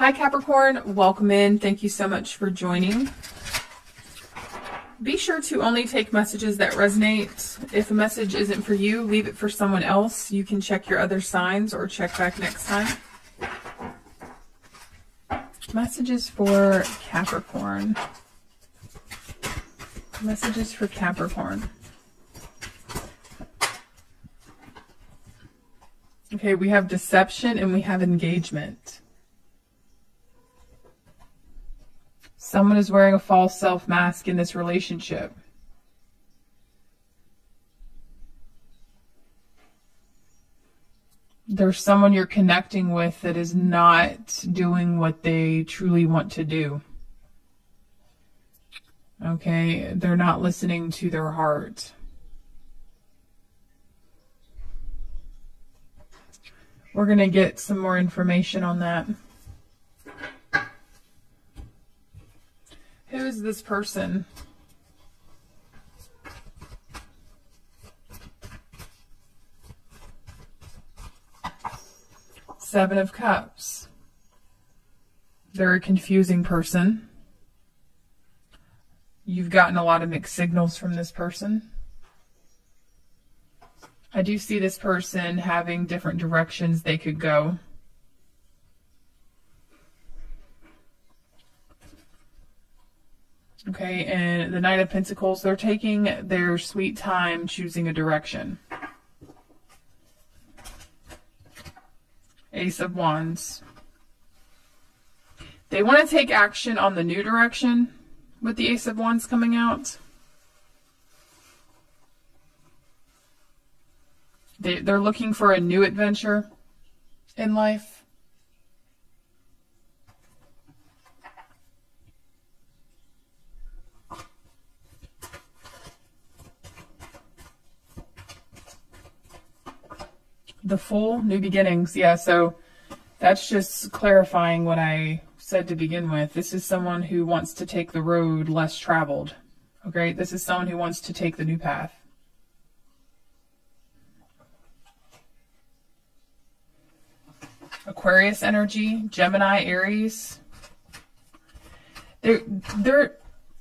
Hi, Capricorn. Welcome in. Thank you so much for joining. Be sure to only take messages that resonate. If a message isn't for you, leave it for someone else. You can check your other signs or check back next time. Messages for Capricorn. Messages for Capricorn. Okay, we have deception and we have engagement. Someone is wearing a false self mask in this relationship. There's someone you're connecting with that is not doing what they truly want to do. Okay, they're not listening to their heart. We're going to get some more information on that. Who is this person? Seven of Cups. Very confusing person. You've gotten a lot of mixed signals from this person. I do see this person having different directions they could go. Okay, and the Knight of Pentacles, they're taking their sweet time choosing a direction. Ace of Wands. They want to take action on the new direction with the Ace of Wands coming out. They, they're looking for a new adventure in life. The Fool new beginnings. Yeah, so that's just clarifying what I said to begin with. This is someone who wants to take the road less traveled. Okay, this is someone who wants to take the new path. Aquarius energy, Gemini, Aries. They're they're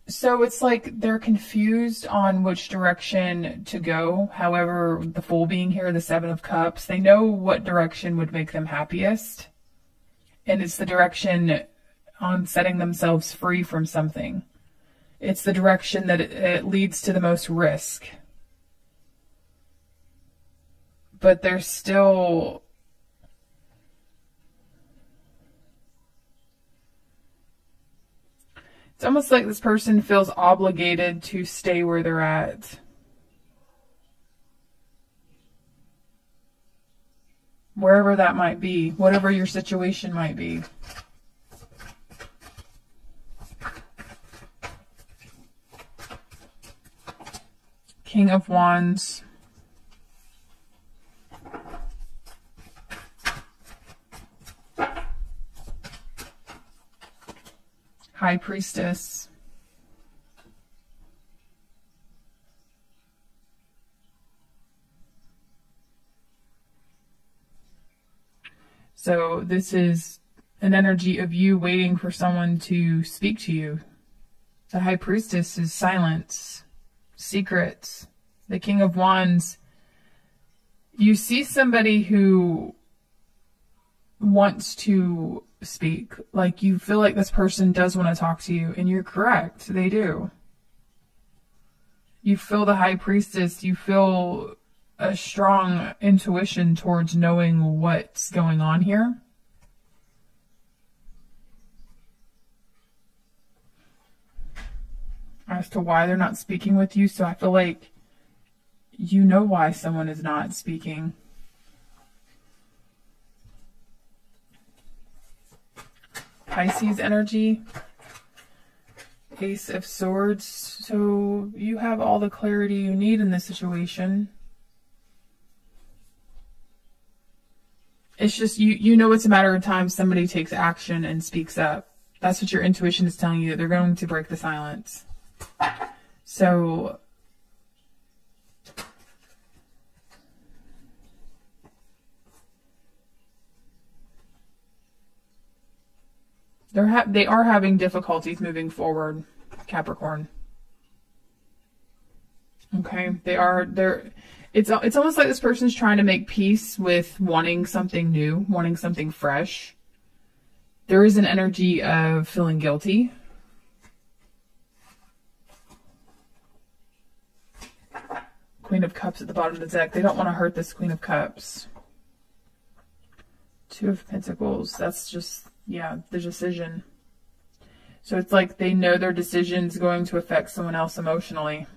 so it's like they're confused on which direction to go. However, the Fool being here, the Seven of Cups, they know what direction would make them happiest. And it's the direction on setting themselves free from something. It's the direction that it, it leads to the most risk. But they're still It's almost like this person feels obligated to stay where they're at. Wherever that might be, whatever your situation might be. King of Wands. High Priestess. So this is an energy of you waiting for someone to speak to you. The High Priestess is silence, secrets. The King of Wands, you see somebody who wants to speak. Like you feel like this person does want to talk to you, and you're correct. They do. You feel the high priestess, you feel a strong intuition towards knowing what's going on here. As to why they're not speaking with you, so I feel like you know why someone is not speaking. Pisces energy. Ace of Swords. So you have all the clarity you need in this situation. It's just you you know it's a matter of time somebody takes action and speaks up. That's what your intuition is telling you they're going to break the silence. So They're ha- they are having difficulties moving forward, Capricorn. Okay, they are they're it's it's almost like this person's trying to make peace with wanting something new, wanting something fresh. There is an energy of feeling guilty. Queen of Cups at the bottom of the deck. They don't want to hurt this Queen of Cups. Two of Pentacles. That's just, yeah, the decision. So it's like they know their decision's going to affect someone else emotionally.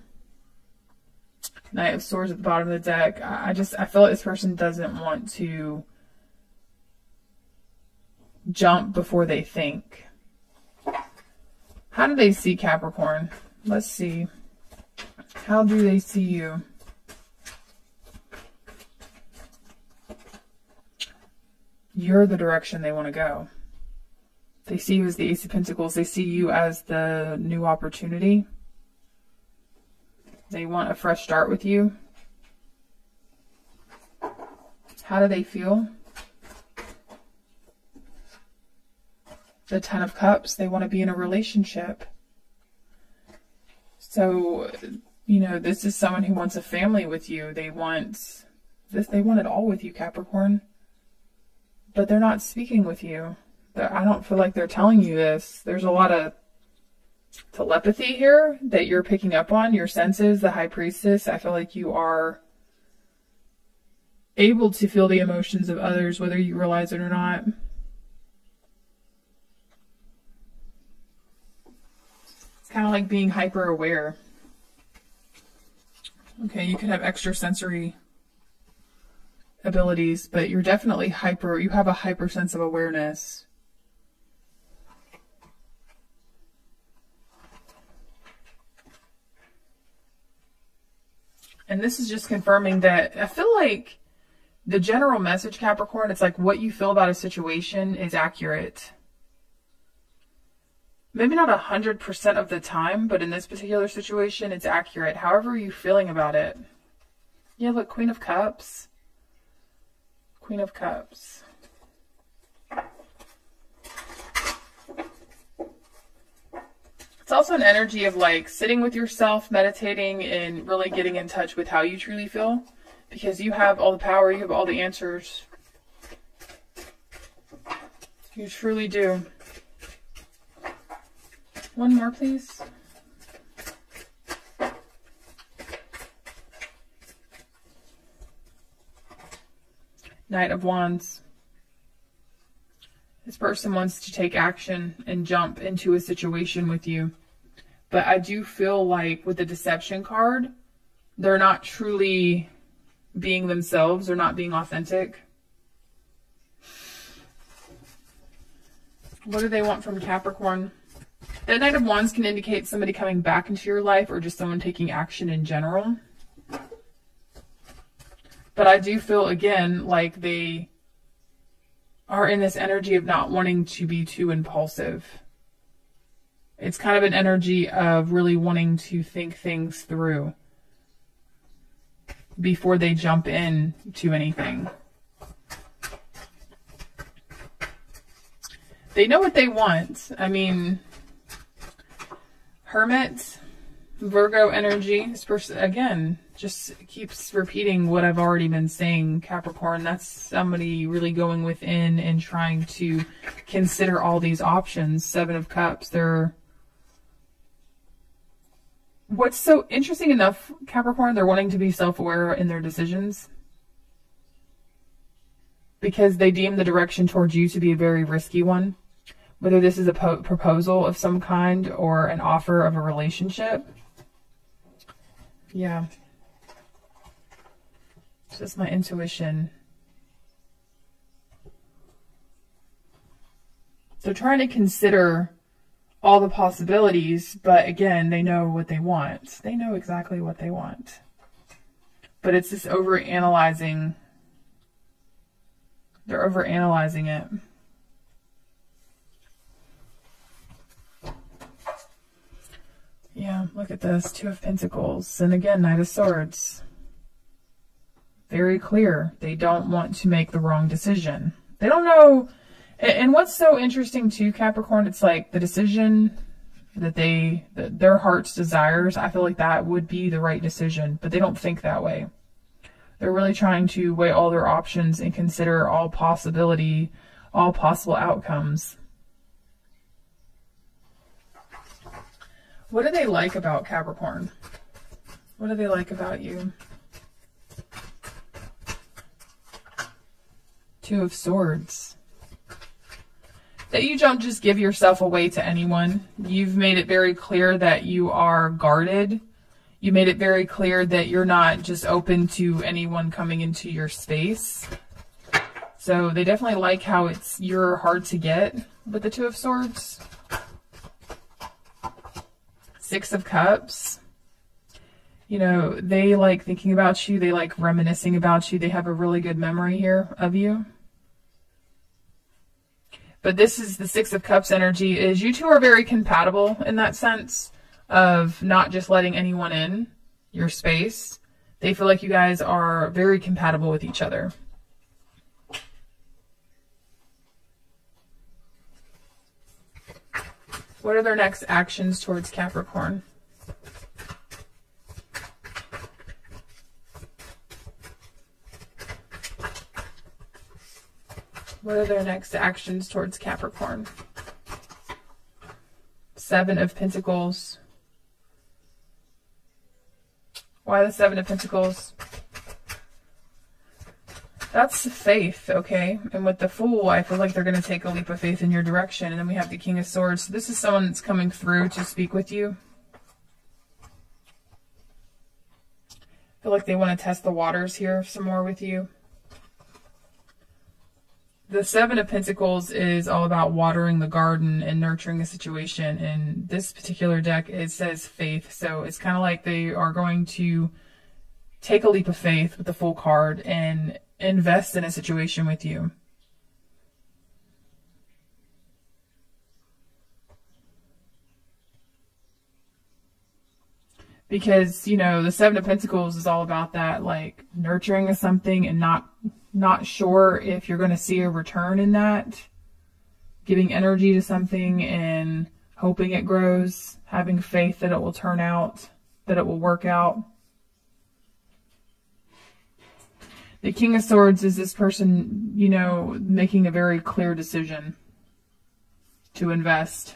Knight of Swords at the bottom of the deck. I just, I feel like this person doesn't want to jump before they think. How do they see Capricorn? Let's see. How do they see you? You're the direction they want to go. They see you as the Ace of Pentacles. They see you as the new opportunity. They want a fresh start with you. How do they feel? The Ten of Cups, they want to be in a relationship. So, you know, this is someone who wants a family with you. They want this, they want it all with you, Capricorn. But they're not speaking with you. I don't feel like they're telling you this. There's a lot of telepathy here that you're picking up on, your senses, the high priestess. I feel like you are able to feel the emotions of others, whether you realize it or not. It's kind of like being hyper aware. Okay, you could have extra sensory abilities, but you're definitely hyper, you have a hyper sense of awareness. And this is just confirming that I feel like the general message, Capricorn, it's like what you feel about a situation is accurate. Maybe not 100% of the time, but in this particular situation, it's accurate. However you're feeling about it? Yeah, look, Queen of Cups. Queen of Cups. Also an energy of like sitting with yourself, meditating, and really getting in touch with how you truly feel. Because you have all the power, you have all the answers. You truly do. One more, please. Knight of Wands. This person wants to take action and jump into a situation with you. But I do feel like with the deception card, they're not truly being themselves. They're not being authentic. What do they want from Capricorn? The Knight of Wands can indicate somebody coming back into your life or just someone taking action in general. But I do feel, again, like they are in this energy of not wanting to be too impulsive. It's kind of an energy of really wanting to think things through before they jump in to anything. They know what they want. I mean, Hermit, Virgo energy, this person, again, just keeps repeating what I've already been saying, Capricorn. That's somebody really going within and trying to consider all these options. Seven of Cups, they're... What's so interesting enough, Capricorn, they're wanting to be self-aware in their decisions. Because they deem the direction towards you to be a very risky one. Whether this is a proposal of some kind or an offer of a relationship. Yeah. It's just my intuition. They're trying to consider all the possibilities, but again, they know what they want. They know exactly what they want. But it's just over analyzing. They're over analyzing it. Yeah, look at this. Two of Pentacles. And again, Knight of Swords very clear. They don't want to make the wrong decision. They don't know And what's so interesting to Capricorn, it's like the decision that they, that their heart's desires, I feel like that would be the right decision, but they don't think that way. They're really trying to weigh all their options and consider all possibility, all possible outcomes. What do they like about Capricorn? What do they like about you? Two of Swords that you don't just give yourself away to anyone. You've made it very clear that you are guarded. You made it very clear that you're not just open to anyone coming into your space. So they definitely like how it's you're hard to get with the Two of Swords. Six of Cups. You know, they like thinking about you. They like reminiscing about you. They have a really good memory here of you. But this is the Six of Cups energy is you two are very compatible in that sense of not just letting anyone in your space. They feel like you guys are very compatible with each other. What are their next actions towards Capricorn? What are their next actions towards Capricorn? Seven of Pentacles. Why the Seven of Pentacles? That's faith, okay? And with the Fool, I feel like they're going to take a leap of faith in your direction. And then we have the King of Swords. So this is someone that's coming through to speak with you. I feel like they want to test the waters here some more with you the Seven of Pentacles is all about watering the garden and nurturing a situation. In this particular deck, it says faith. So it's kind of like they are going to take a leap of faith with the Fool card and invest in a situation with you. Because, you know, the Seven of Pentacles is all about that, like, nurturing of something and not not sure if you're going to see a return in that, giving energy to something and hoping it grows, having faith that it will turn out, that it will work out. The King of Swords is this person, you know, making a very clear decision to invest.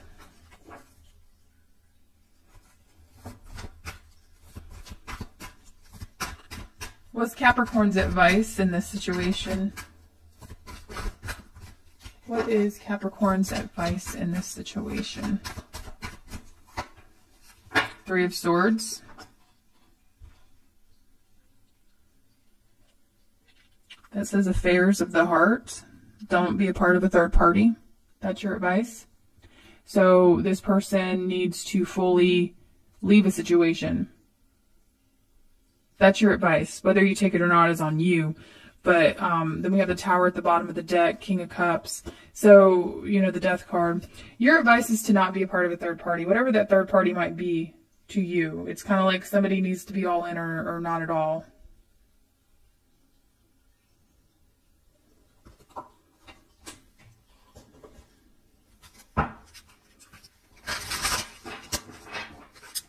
What's Capricorn's advice in this situation? What is Capricorn's advice in this situation? Three of Swords. That says affairs of the heart. Don't be a part of a third party. That's your advice. So this person needs to fully leave a situation that's your advice. Whether you take it or not is on you. But um, then we have the tower at the bottom of the deck, King of Cups. So, you know, the death card. Your advice is to not be a part of a third party, whatever that third party might be to you. It's kind of like somebody needs to be all in or, or not at all.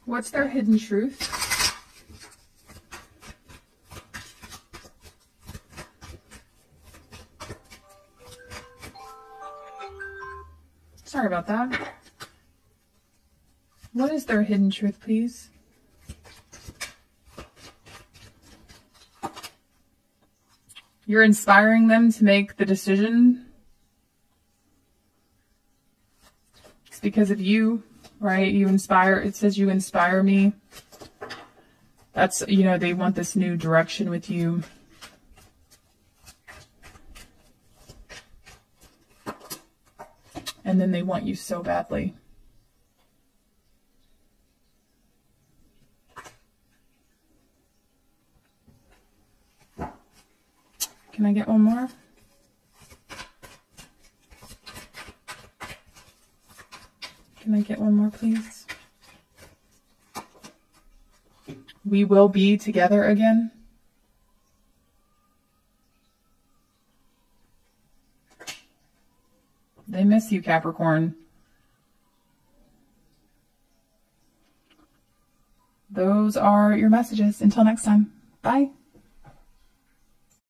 What's their hidden truth? About that. What is their hidden truth, please? You're inspiring them to make the decision. It's because of you, right? You inspire, it says you inspire me. That's, you know, they want this new direction with you. And then they want you so badly. Can I get one more? Can I get one more, please? We will be together again. They miss you, Capricorn. Those are your messages. Until next time. Bye.